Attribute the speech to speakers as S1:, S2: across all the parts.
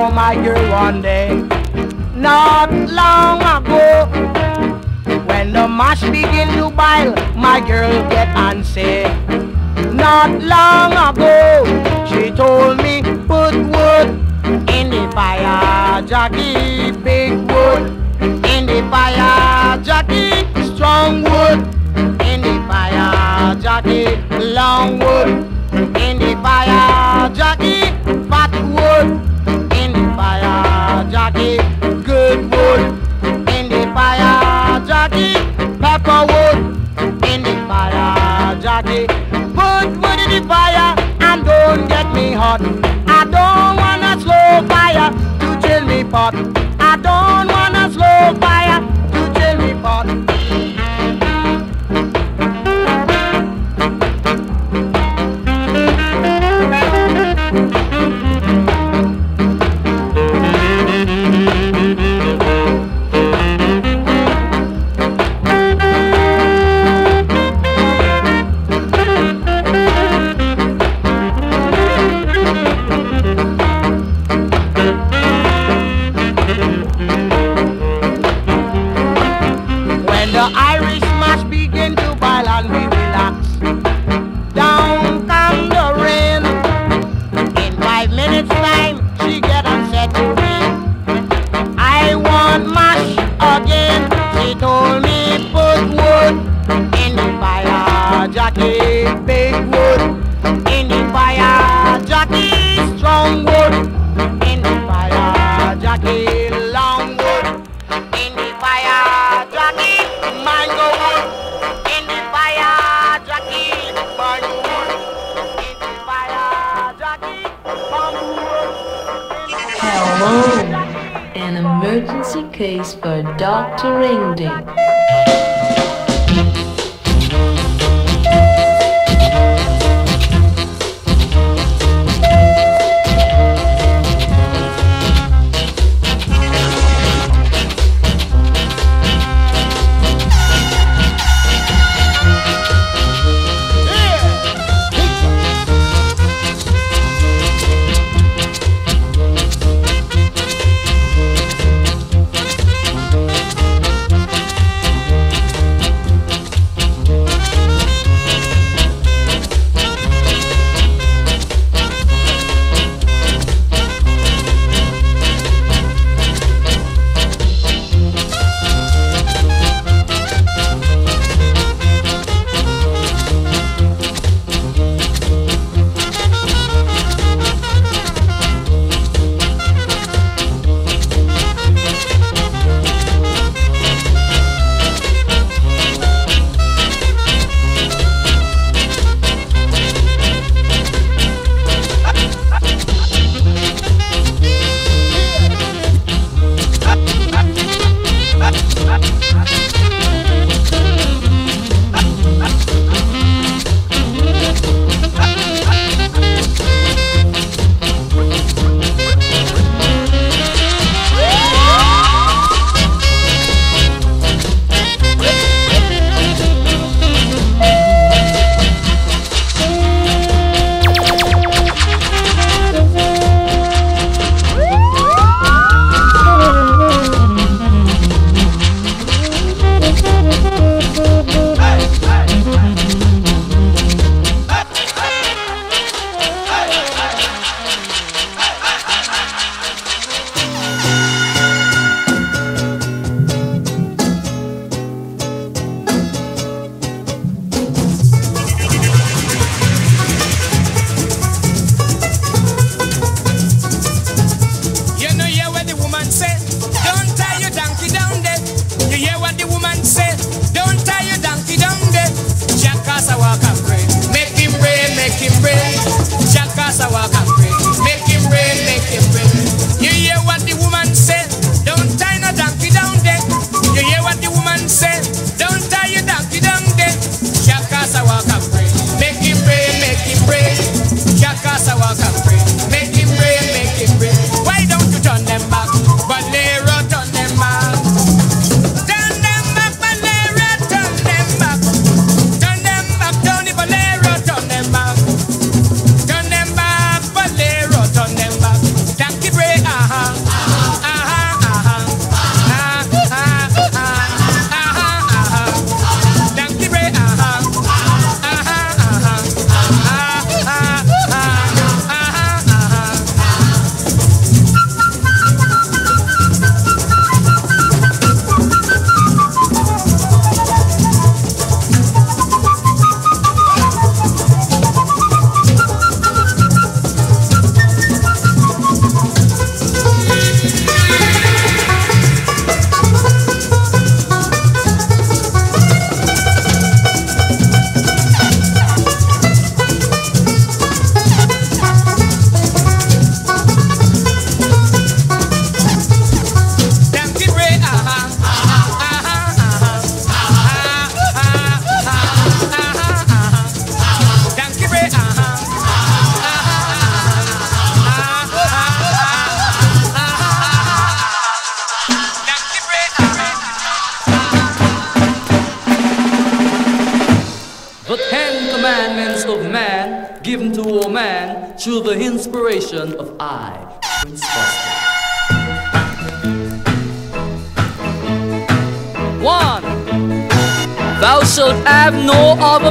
S1: For my girl one day, not long ago. When the mash begin to boil, my girl get antsy. Not long ago, she told me put wood in the fire, Jackie, big wood in the fire, Jackie, strong wood in the fire, Jackie, long wood in the fire, Jackie, fat wood Jackie, good wood in the fire, Jackie, pepper wood in the fire, Jackie, put wood in the fire and don't get me hot. I don't wanna slow fire to chill me pot. I don't wanna slow fire
S2: emergency case for Dr. Ringding.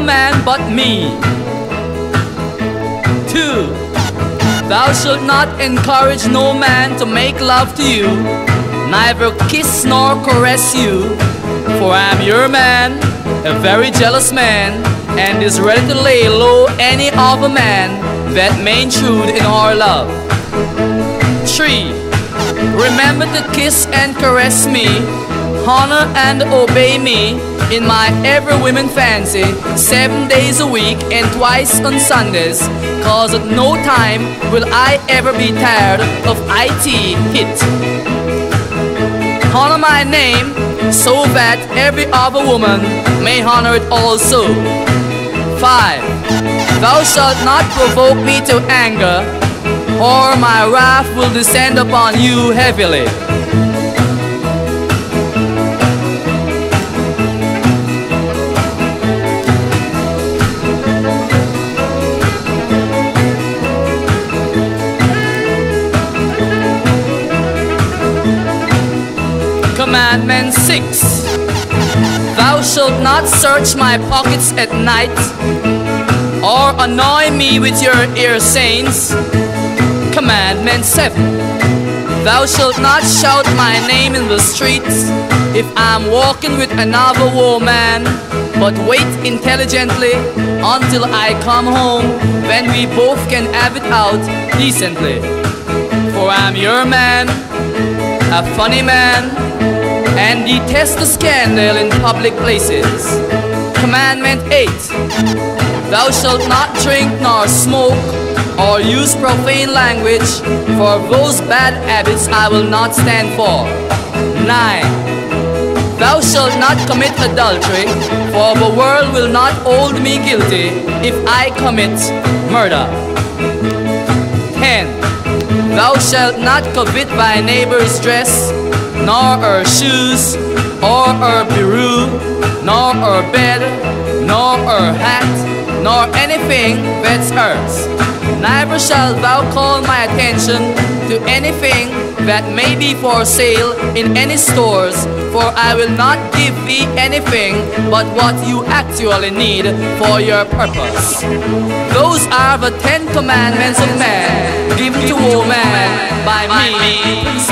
S3: Man but me. Two, thou shalt not encourage no man to make love to you, neither kiss nor caress you, for I am your man, a very jealous man, and is ready to lay low any other man that may intrude in our love. 3. Remember to kiss and caress me, honor and obey me in my every women fancy, seven days a week and twice on Sundays, cause at no time will I ever be tired of IT hit. Honor my name so that every other woman may honor it also. 5. Thou shalt not provoke me to anger, or my wrath will descend upon you heavily. 6 Thou shalt not search my pockets at night or annoy me with your ear sayings. Commandment 7 Thou shalt not shout my name in the streets if I'm walking with another woman, but wait intelligently until I come home when we both can have it out decently. For I'm your man, a funny man, and detest the scandal in public places. Commandment 8 Thou shalt not drink nor smoke or use profane language, for those bad habits I will not stand for. 9. Thou shalt not commit adultery, for the world will not hold me guilty if I commit murder. 10. Thou shalt not covet thy neighbor's dress, nor her shoes, or her bureau, nor her bed, nor her hat, nor anything that's hers. Neither shalt thou call my attention to anything that may be for sale in any stores, for I will not give thee anything but what you actually need for your purpose. Those are the Ten Commandments of man, given to woman by me, Prince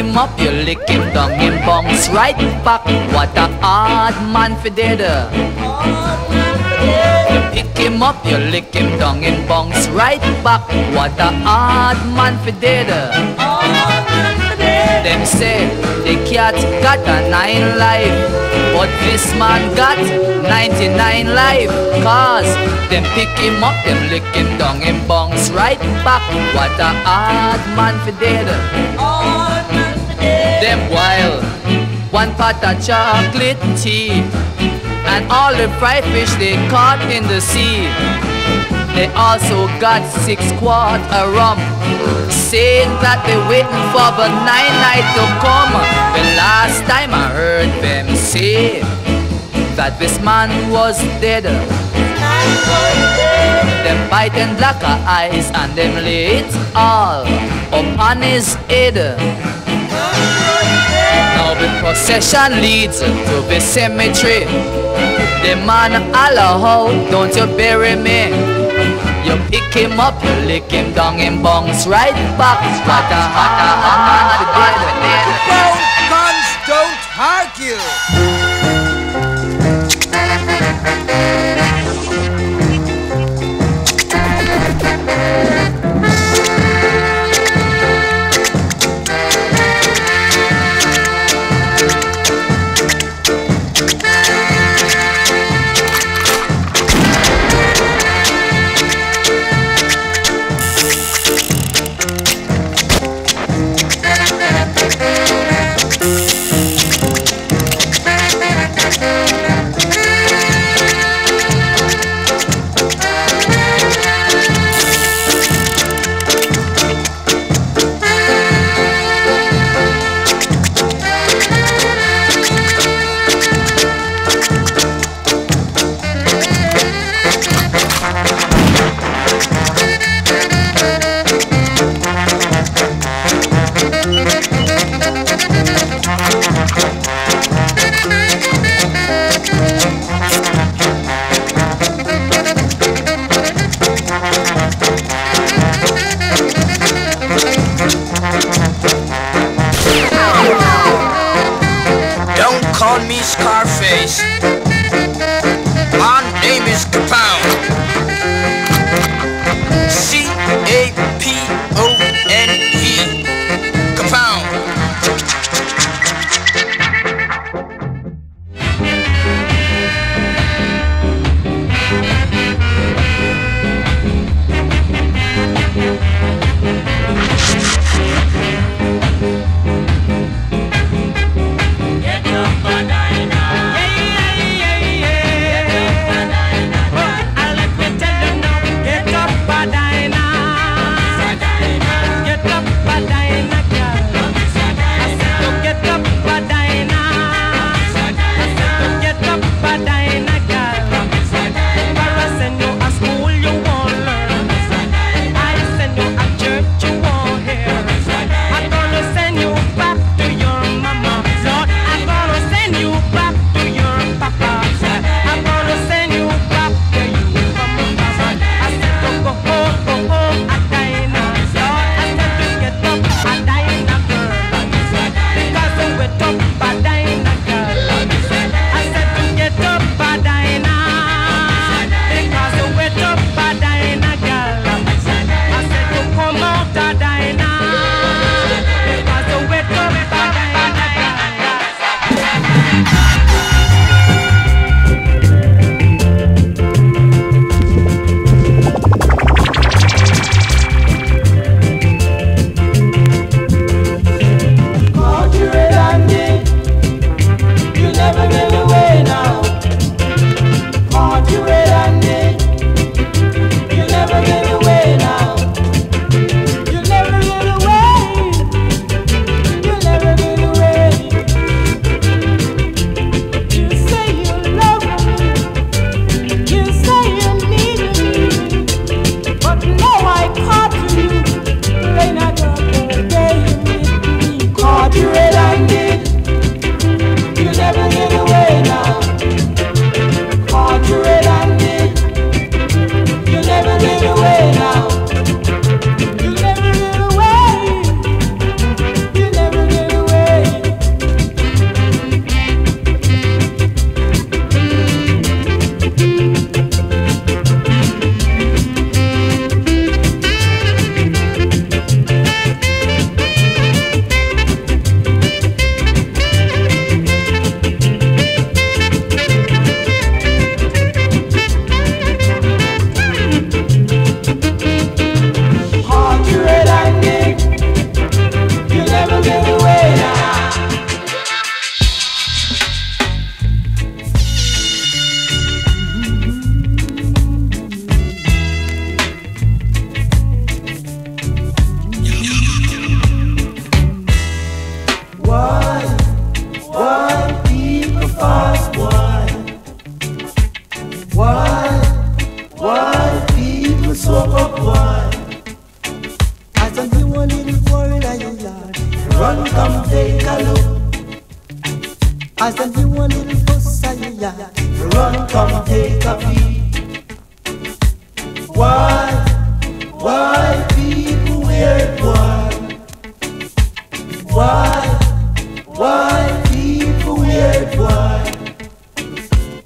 S3: him up, you lick him down, him bounce right back. What a odd man for dead. Uh. You pick him up, you lick him down, him bounce right back. What a odd man for dead. Uh. Them say the cat got a nine life, but this man got 99 life. Cause them pick him up, them lick him down, him bounce right back. What a odd man for dead. Uh. Them wild. one pot of chocolate tea, and all the fried fish they caught in the sea. They also got six quart of rum, saying that they're waiting for the nine night to come. The last time I heard them say that this man was dead. Them biting black eyes and them lit all upon his head. The procession leads to the cemetery. The man holla don't you bury me. You pick him up, you lick him down and bounce right back. Hotter, hotter, hotter, dead.
S4: Brown guns don't argue.
S5: Don't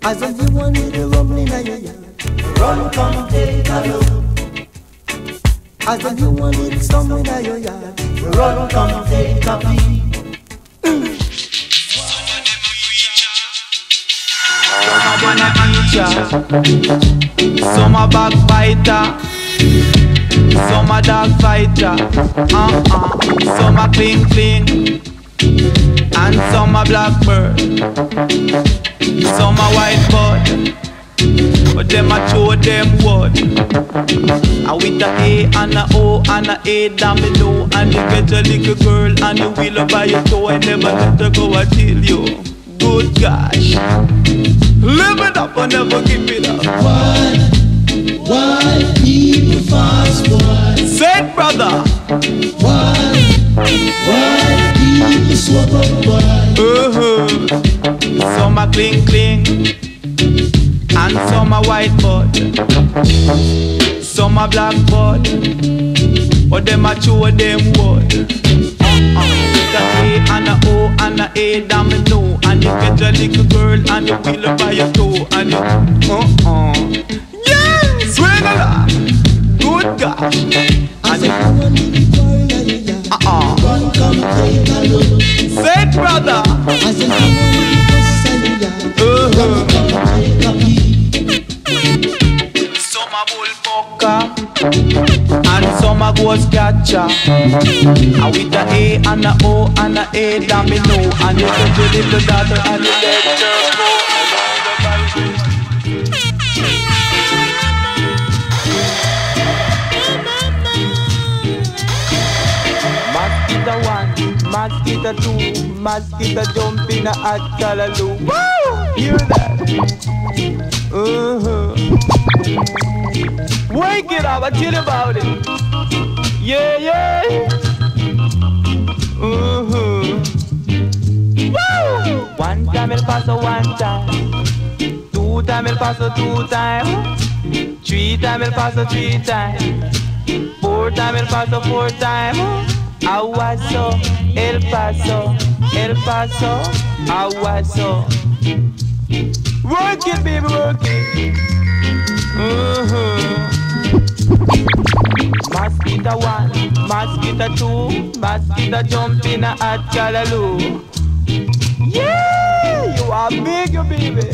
S6: As them you a little rumbling in your yard, run come take a look. As them you a little stumbling in your yard, run come take a peek.
S7: Some a teacher, some a backbiter, some a dog fighter, uh-uh, some a cling cling, and some a blackbird, some a white bird. But them a show them what And with a A and a O and a A down below And you get a little girl and you will up by your toe I never let her go until you Good gosh Live it up and never give it up
S6: Why, why people fast boy?
S7: Say it brother
S6: Why, why people swap up boy?
S7: uh-huh. Some a cling cling And some a white bud Some a black bud But them a show them. With uh-uh. a A and a O and a A down me know And you get a little girl and you feel her by your toe And you uh-uh. Yeah, swing along Good gosh And you uh-uh. Say it brother some a ghost catcher. And with a A and a O and a A down below, and you get your little daughter and you let her go. Mosquito one, mosquito two, mosquito jump in a hot callaloo. Woo! Hear that? Uh-huh. Wake it up, I you about it. Yeah, yeah. Uh-huh. Woo! One time el paso one time. Two time el paso two time. Three time el paso three time. Four time el paso four time. Aguaso, el paso, el paso, aguaso. Work it, baby, work it. Uh-huh. Mosquito one, mosquito two, mosquito jump in a hot callaloo. Yeah, you are big, you baby.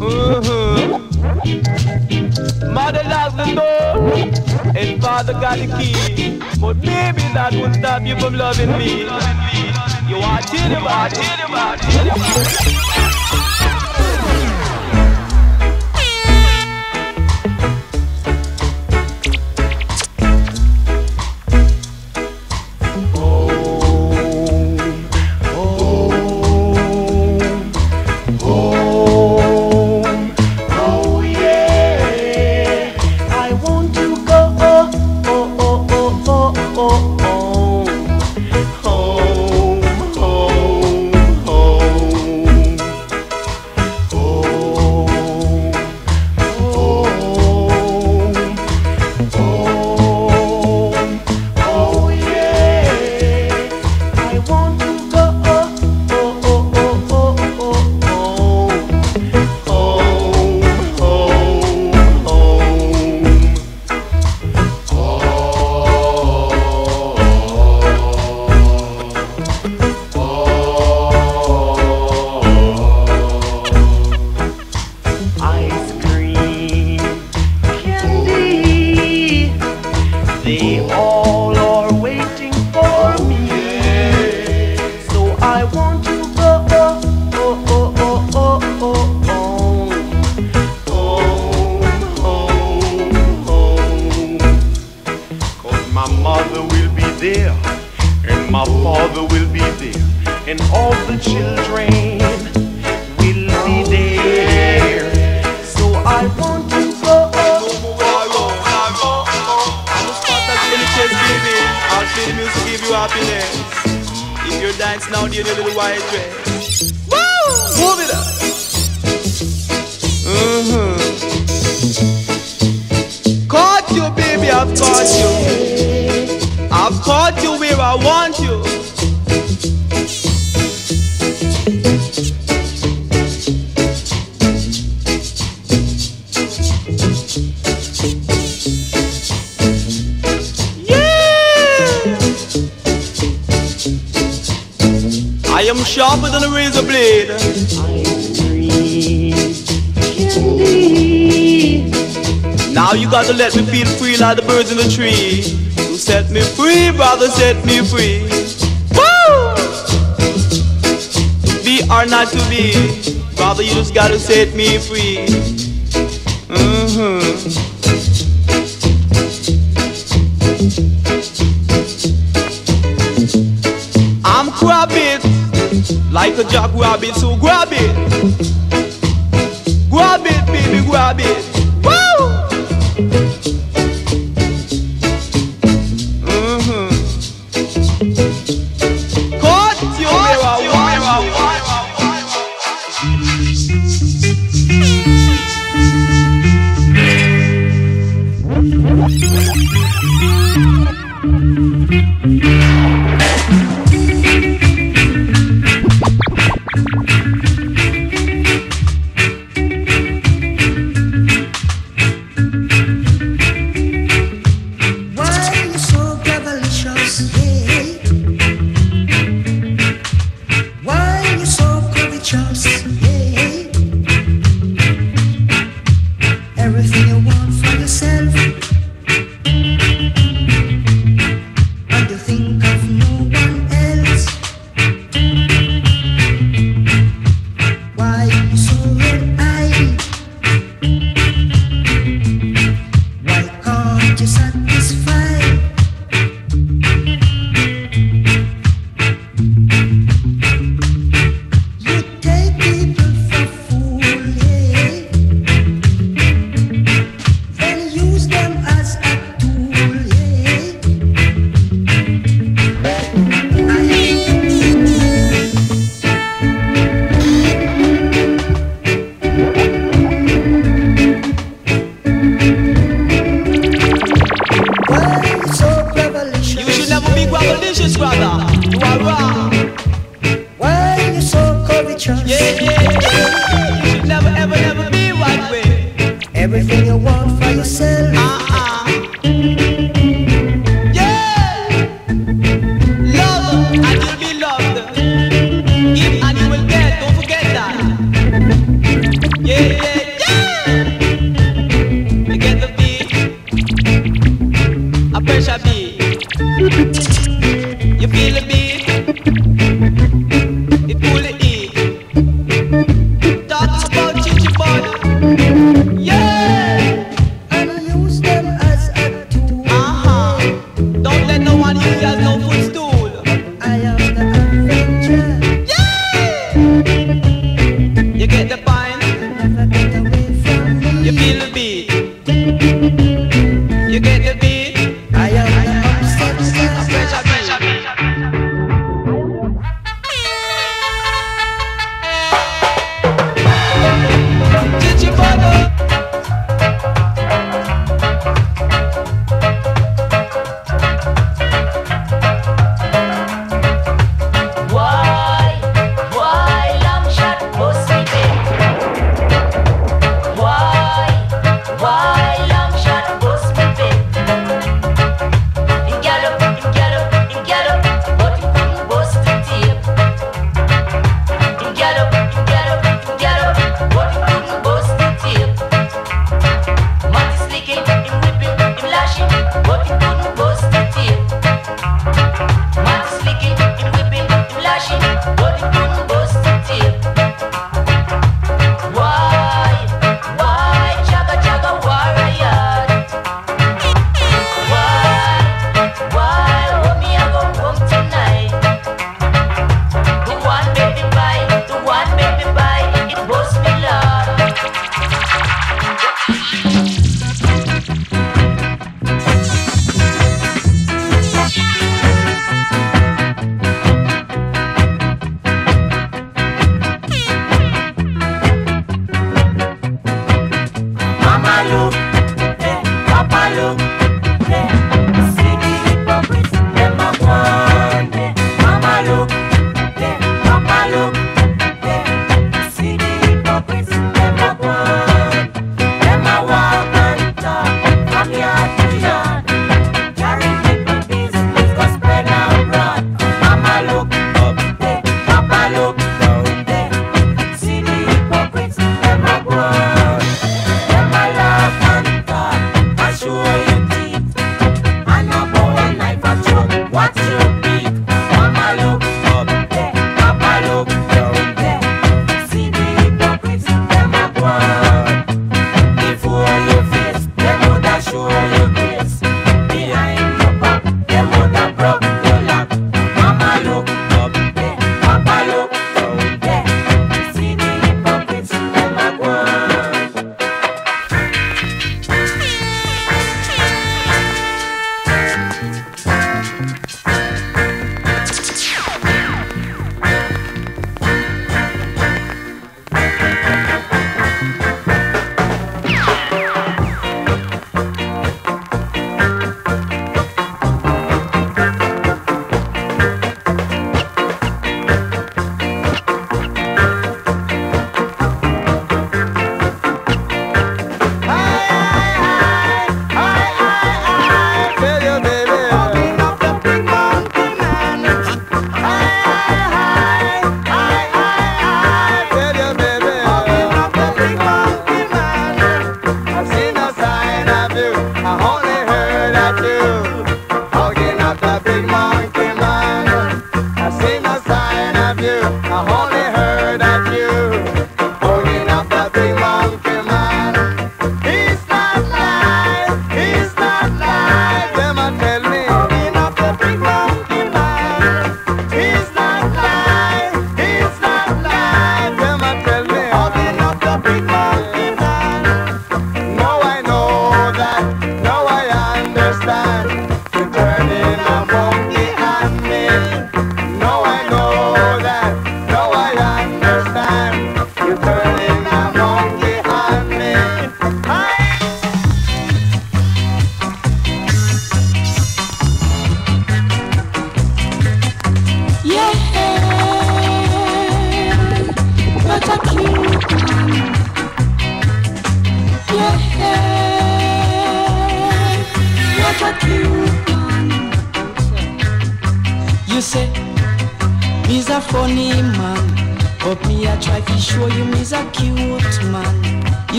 S7: Uh-huh. Mother locks the door, and father got the key. But baby, that won't stop you from loving me. You are tell about, tell about, tell about.
S8: My father will be there, and all the children will be there.
S6: So I want to go.
S7: I'm a start that religious giving. I'll play music, give you happiness. If you dance now, dear little white dress. Woo! Move it up. Mm-hmm. Caught you, baby, I've caught you. I've caught you where I want you. Yeah. I am sharper than a razor blade. Now you gotta let me feel free like the birds in the tree. Set me free, brother, set me free. Woo! Be or not to be, brother, you just gotta set me free. Mm-hmm. I'm grabbing like a jackrabbit, so grab it. Grab it, baby, grab it.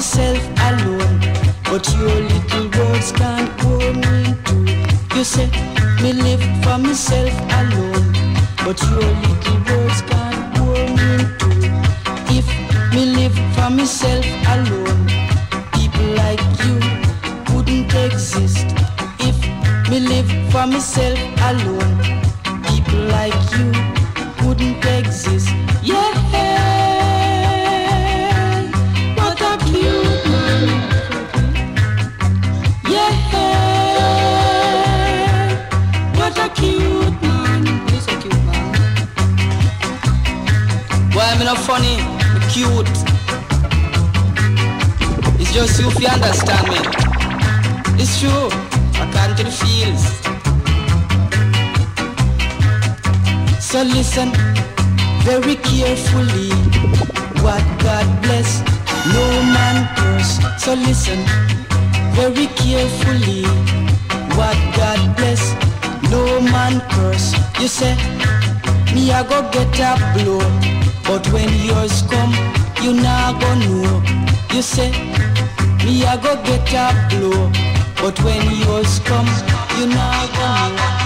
S9: myself alone, but
S10: you're Just you if you understand me. It's true. I can't the.
S9: So listen very carefully. What God bless, no man curse. So listen very carefully. What God bless, no man curse. You say, me I go get a blow. But when yours come, you not gonna know. You say, me I go get a blow. But when yours comes, you know I go.